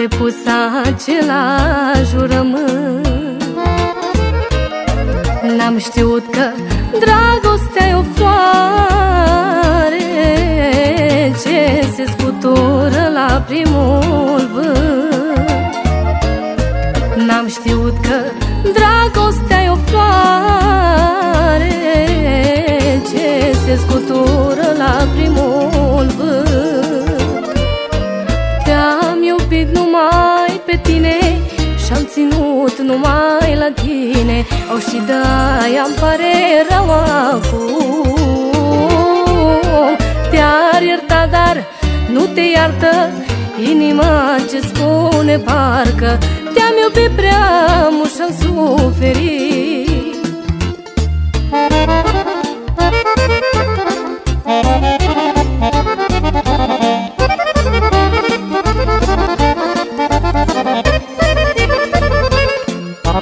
Depus acela jurământ N-am știut că dragostea e o floare Ce se scutură la primul vânt. N-am știut că dragostea Te-am iubit numai pe tine Și-am ținut numai la tine Au și de-aia îmi pare rău acum. Te-ar ierta, dar nu te iartă Inima ce spune parcă Te-am iubit prea mult și-am suferit Și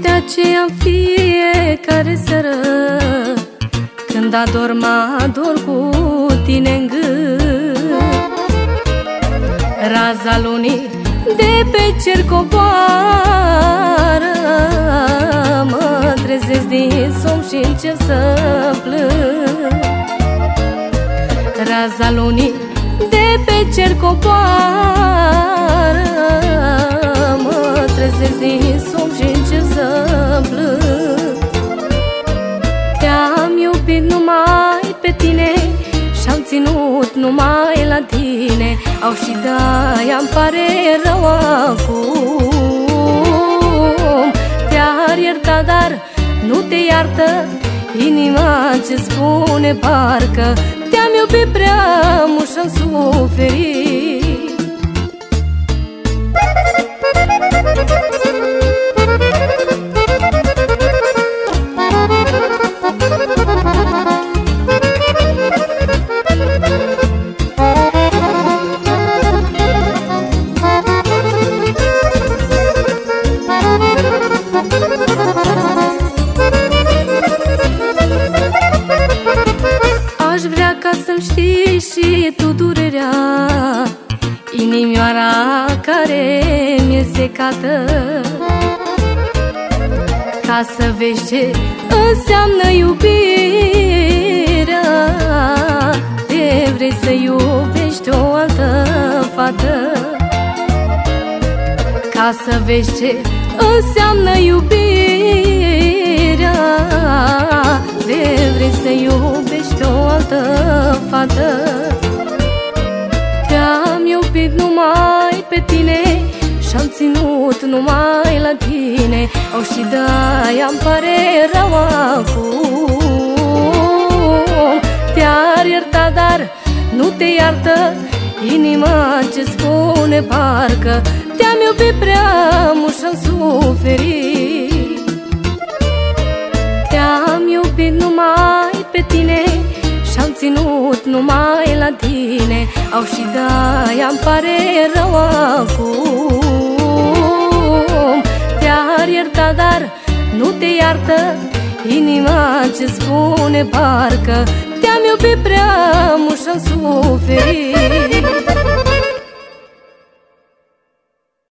de aceea fiecare seară Când ador, mă ador cu tine în gând Raza lunii de pe cer coboară Mă trezesc din somn și încep să plâng. Raza lunii de pe cer coboară. Mă trezesc din somn și încep să plâng. Te-am iubit numai pe tine Și-am ținut numai la tine. Au și de-aia îmi pare rău acum. Te-ar ierta, dar nu te iartă Inima ce spune parcă Te-am iubit prea mult și-am suferit mi-e secată Ca să vezi ce înseamnă iubirea. Te vrei să iubești o altă fată. Ca să vezi ce înseamnă iubirea. De vrei să iubești o altă fată ținut numai la tine. Au și de-aia îmi pare rău acum. Te-ar ierta, dar nu te iartă Inima ce spune parcă Te-am iubit prea mult și-am suferit. Te-am iubit numai pe tine Și-am ținut numai la tine. Au și de-aia îmi pare rău Inima ce spune parcă Te-am iubit prea mult și-am suferit